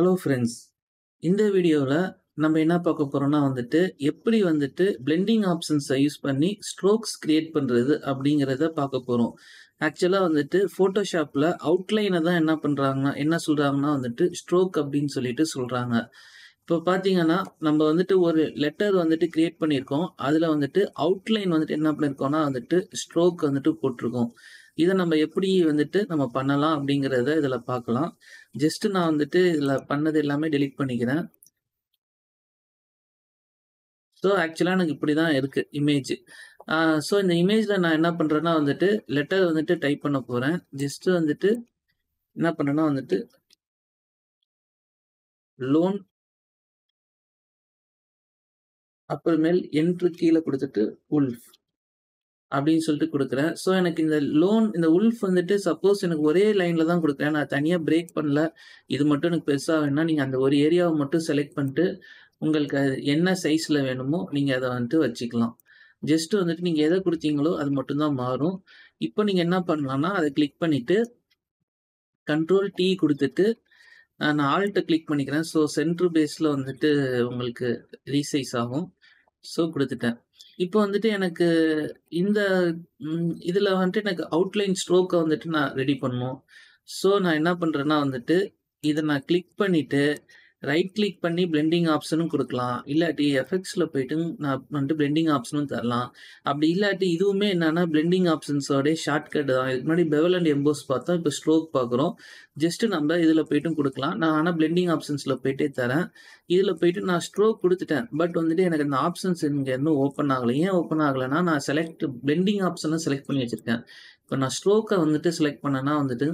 Hello friends இந்த வீடியோவில் நம்ம என்ன பார்க்க போகிறோம்னா வந்துட்டு எப்படி வந்துட்டு பிளெண்டிங் ஆப்ஷன்ஸை யூஸ் பண்ணி ஸ்ட்ரோக்ஸ் கிரியேட் பண்ணுறது அப்படிங்கிறத பார்க்க போகிறோம் ஆக்சுவலாக வந்துட்டு ஃபோட்டோஷாப்பில் அவுட்லைனை தான் என்ன பண்ணுறாங்கன்னா என்ன சொல்கிறாங்கன்னா வந்துட்டு ஸ்ட்ரோக் அப்படின்னு சொல்லிட்டு சொல்கிறாங்க இப்போ பார்த்தீங்கன்னா நம்ம வந்துட்டு ஒரு லெட்டர் வந்துட்டு கிரியேட் பண்ணியிருக்கோம். அதில் வந்துட்டு அவுட்லைன் வந்துட்டு என்ன பண்ணியிருக்கோம்னா வந்துட்டு ஸ்ட்ரோக் வந்துட்டு போட்டிருக்கோம். இதை நம்ம எப்படி வந்துட்டு நம்ம பண்ணலாம் அப்படிங்கிறத இதில் பார்க்கலாம். ஜஸ்ட் நான் வந்துட்டு இதில் பண்ணது எல்லாமே டெலீட் பண்ணிக்கிறேன். ஸோ ஆக்சுவலாக எனக்கு இப்படி தான் இருக்குது இமேஜ் ஸோ இந்த இமேஜில் நான் என்ன பண்ணுறேன்னா வந்துட்டு லெட்டர் வந்துட்டு டைப் பண்ண போகிறேன் ஜஸ்ட்டு வந்துட்டு என்ன பண்ணுறேன்னா வந்துட்டு லோன் அப்புறமேல் என்று கீழே கொடுத்துட்டு உல்ஃப் அப்படின்னு சொல்லிட்டு கொடுக்குறேன். ஸோ எனக்கு இந்த லோன் இந்த உல்ஃப் வந்துட்டு சப்போஸ் எனக்கு ஒரே லைனில் தான் கொடுக்குறேன். நான் தனியாக பிரேக் பண்ணல. இது மட்டும் எனக்கு பெருசாக வேணா நீங்கள் அந்த ஒரு ஏரியாவை மட்டும் செலக்ட் பண்ணிட்டு உங்களுக்கு அது என்ன சைஸில் வேணுமோ நீங்கள் அதை வந்துட்டு வச்சுக்கலாம். ஜஸ்ட் வந்துட்டு நீங்கள் எதை கொடுத்தீங்களோ அது மட்டும்தான் மாறும். இப்போ நீங்கள் என்ன பண்ணலாம்னா அதை கிளிக் பண்ணிவிட்டு கண்ட்ரோல் டீ கொடுத்துட்டு நான் ஆல்ட்டை கிளிக் பண்ணிக்கிறேன். ஸோ சென்ட்ரு பேஸில் வந்துட்டு உங்களுக்கு ரீசைஸ் ஆகும். ஸோ கொடுத்துட்டேன். இப்போ வந்துட்டு எனக்கு இந்த இதில் வந்துட்டு எனக்கு அவுட்லைன் ஸ்ட்ரோக்கை வந்துட்டு நான் ரெடி பண்ணணும். ஸோ நான் என்ன பண்ணுறேன்னா வந்துட்டு இதை நான் கிளிக் பண்ணிவிட்டு ரைட் கிளிக் பண்ணி பிளெண்டிங் ஆப்ஷனும் கொடுக்கலாம். இல்லாட்டி எஃபெக்ட்ஸில் போயிட்டு நான் வந்துட்டு பிளெண்டிங் ஆப்ஷனும் தரலாம். அப்படி இல்லாட்டி இதுவுமே என்னென்னா பிளெண்டிங் ஆப்ஷன்ஸோடைய ஷார்ட்கட் தான். இதுக்கு முன்னாடி பெவல் அண்ட் எம்போஸ் பார்த்தோம் இப்போ ஸ்ட்ரோக் பார்க்குறோம். ஜஸ்ட்டு நம்ம இதில் போய்ட்டும் கொடுக்கலாம். நான் ஆனால் பிளெண்டிங் ஆப்ஷன்ஸில் போயிட்டே தரேன். இதில் போயிட்டு நான் ஸ்ட்ரோக் கொடுத்துட்டேன். பட் வந்துட்டு எனக்கு அந்த ஆப்ஷன்ஸ் இங்கே இன்னும் ஓப்பன் ஆகலை. ஏன் ஓப்பன் ஆகலைன்னா நான் செலக்ட் பிளெண்டிங் ஆப்ஷனை செலக்ட் பண்ணி வச்சுருக்கேன். இப்போ நான் ஸ்ட்ரோக்கை வந்துட்டு செலக்ட் பண்ணேன்னா வந்துட்டு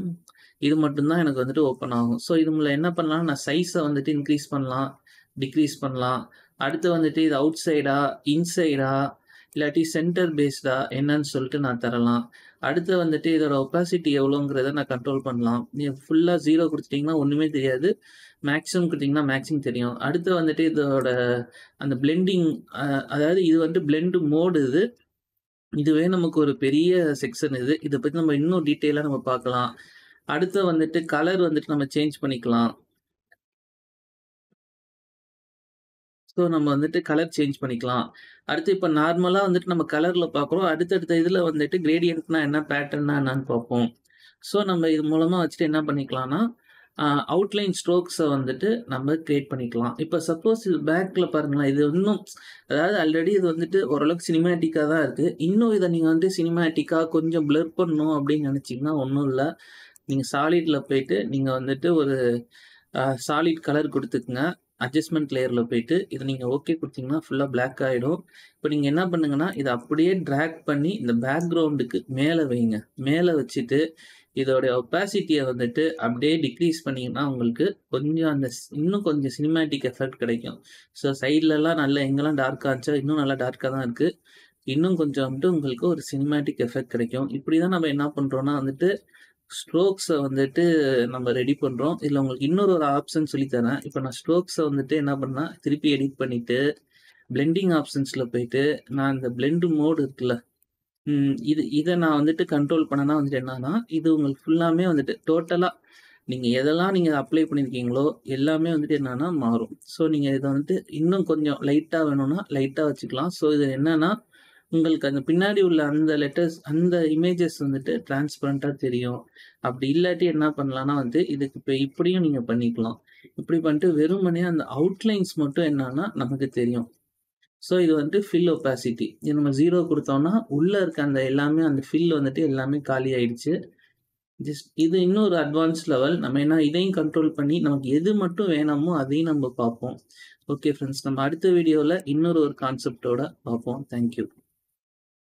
இது மட்டும்தான் எனக்கு வந்துட்டு ஓப்பன் ஆகும். ஸோ இது மூலம் என்ன பண்ணலாம்? நான் சைஸை வந்துட்டு இன்க்ரீஸ் பண்ணலாம் டிக்ரீஸ் பண்ணலாம். அடுத்து வந்துட்டு இது அவுட் சைடா இன்சைடா இல்லாட்டி சென்டர் பேஸ்டா என்னன்னு சொல்லிட்டு நான் தரலாம். அடுத்து வந்துட்டு இதோட ஒப்பாசிட்டி எவ்வளோங்கிறத நான் கண்ட்ரோல் பண்ணலாம். நீங்கள் ஃபுல்லாக ஜீரோ கொடுத்துட்டிங்கன்னா ஒன்றுமே தெரியாது. மேக்ஸிமம் கொடுத்தீங்கன்னா மேக்ஸிமம் தெரியும். அடுத்து வந்துட்டு இதோட அந்த பிளெண்டிங் அதாவது இது வந்துட்டு பிளெண்டு மோடு இது. இதுவே நமக்கு ஒரு பெரிய செக்ஷன் இது. இதை பற்றி நம்ம இன்னும் டீட்டெயிலாக நம்ம பார்க்கலாம். அடுத்து வந்துட்டு கலர் வந்துட்டு நம்ம சேஞ்ச் பண்ணிக்கலாம். ஸோ நம்ம வந்துட்டு கலர் சேஞ்ச் பண்ணிக்கலாம். அடுத்து இப்போ நார்மலாக வந்துட்டு நம்ம கலரில் பார்க்குறோம். அடுத்தடுத்த இதில் வந்துட்டு கிரேடியன்ட்னா என்ன பேட்டர்னா என்னன்னு பார்ப்போம். ஸோ நம்ம இது மூலமாக வச்சுட்டு என்ன பண்ணிக்கலாம்னா அவுட்லைன் ஸ்ட்ரோக்ஸை வந்துட்டு நம்ம கிரியேட் பண்ணிக்கலாம். இப்போ சப்போஸ் இது பேக்கில் பாருங்களேன். இது இன்னும் அதாவது ஆல்ரெடி இது வந்துட்டு ஓரளவுக்கு சினிமேட்டிக்காக தான் இருக்குது இன்னும் இதை நீங்கள் வந்துட்டு சினிமேட்டிக்காக கொஞ்சம் பிளர் பண்ணணும் அப்படின்னு நினச்சிங்கன்னா ஒன்றும் இல்லை. நீங்கள் சாலிடில் போயிட்டு நீங்கள் வந்துட்டு ஒரு சாலிட் கலர் கொடுத்துக்குங்க. அட்ஜஸ்ட்மெண்ட் லேயரில் போயிட்டு இதை நீங்கள் ஓகே கொடுத்தீங்கன்னா ஃபுல்லாக பிளாக் ஆகிடும் இப்போ நீங்கள் என்ன பண்ணுங்கன்னா இதை அப்படியே ட்ராக் பண்ணி இந்த பேக்ரவுண்டுக்கு மேலே வைங்க. மேலே வச்சுட்டு இதோடைய ஒப்பாசிட்டியை வந்துட்டு அப்படியே டிக்ரீஸ் பண்ணிங்கன்னா உங்களுக்கு கொஞ்சம் அந்த இன்னும் கொஞ்சம் சினிமேட்டிக் எஃபெக்ட் கிடைக்கும். ஸோ சைட்லலாம் நல்லா எங்கெல்லாம் டார்க்காக இருந்துச்சோ இன்னும் நல்லா டார்க்காக தான் இருக்குது இன்னும் கொஞ்சம் வந்துட்டு உங்களுக்கு ஒரு சினிமேட்டிக் எஃபெக்ட் கிடைக்கும். இப்படி தான் நம்ம என்ன பண்ணுறோன்னா வந்துட்டு ஸ்ட்ரோக்ஸை வந்துட்டு நம்ம ரெடி பண்ணுறோம் இதில் உங்களுக்கு இன்னொரு ஒரு ஆப்ஷன் சொல்லித்தரேன் இப்போ நான் ஸ்ட்ரோக்ஸை வந்துட்டு என்ன பண்ணால் திருப்பி எடிட் பண்ணிவிட்டு பிளெண்டிங் ஆப்ஷன்ஸில் போயிட்டு நான் இந்த பிளெண்டு மோடு இருக்குல்ல இது இதை நான் வந்துட்டு கண்ட்ரோல் பண்ணனா வந்துட்டு என்னன்னா இது உங்களுக்கு ஃபுல்லாமே வந்துட்டு டோட்டலாக நீங்கள் எதெல்லாம் நீங்கள் அப்ளை பண்ணியிருக்கீங்களோ எல்லாமே வந்துட்டு என்னன்னா மாறும். ஸோ நீங்கள் இதை வந்துட்டு இன்னும் கொஞ்சம் லைட்டாக வேணும்னா லைட்டாக வச்சுக்கலாம். ஸோ இது என்னன்னா உங்களுக்கு அந்த பின்னாடி உள்ள அந்த லெட்டர்ஸ் அந்த இமேஜஸ் வந்துட்டு டிரான்ஸ்பரண்ட்டாக தெரியும். அப்படி இல்லாட்டி என்ன பண்ணலாம்னா வந்து இதுக்கு இப்போ இப்படியும் நீங்கள் பண்ணிக்கலாம். இப்படி பண்ணிட்டு வெறுமனே அந்த அவுட்லைன்ஸ் மட்டும் என்னன்னா நமக்கு தெரியும். ஸோ இது வந்துட்டு ஃபில் ஒப்பாசிட்டி இது நம்ம ஜீரோ கொடுத்தோம்னா உள்ளே இருக்க அந்த எல்லாமே அந்த ஃபில் வந்துட்டு எல்லாமே காலி ஆயிடுச்சு. ஜஸ்ட் இது இன்னொரு அட்வான்ஸ் லெவல் நம்ம என்ன இதையும் கண்ட்ரோல் பண்ணி நமக்கு எது மட்டும் வேணாமோ அதையும் நம்ம பார்ப்போம். ஓகே ஃப்ரெண்ட்ஸ் நம்ம அடுத்த வீடியோவில் இன்னொரு ஒரு கான்செப்டோட பார்ப்போம். தேங்க்யூ